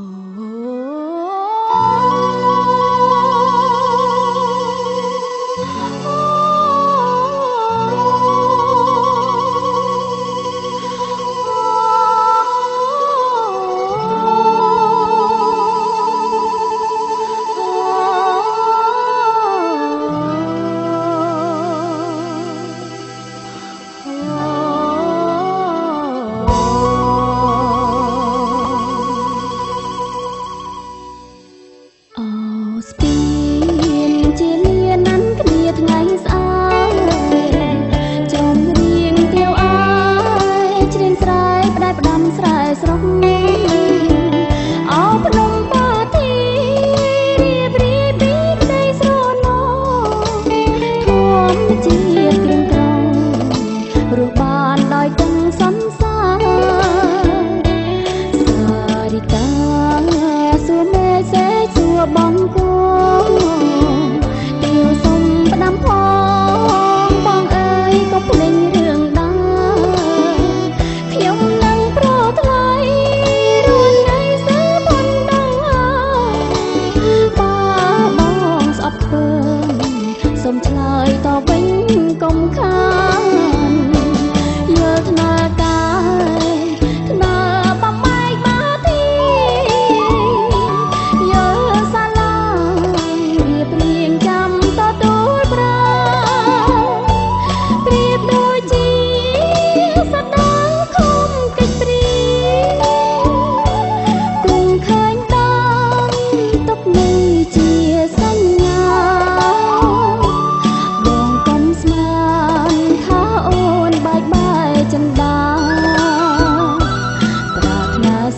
Oh. ស្រុកនេះ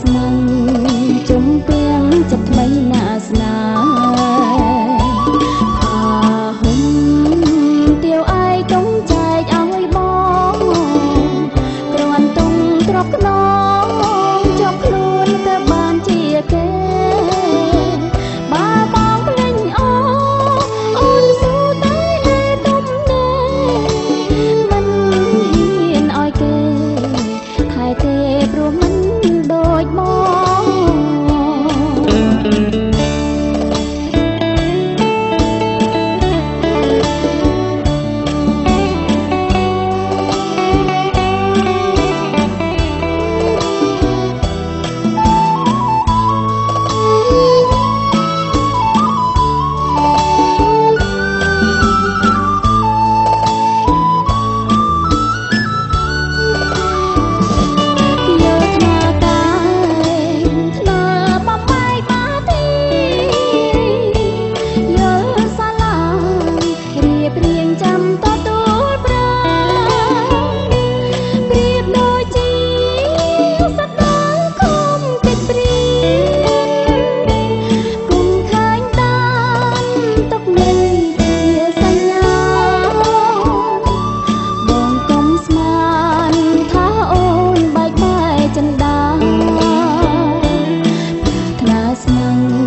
ស្មងជំពៀងចិត្តបីណាស្ម 走